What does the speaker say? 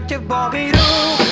jak cię w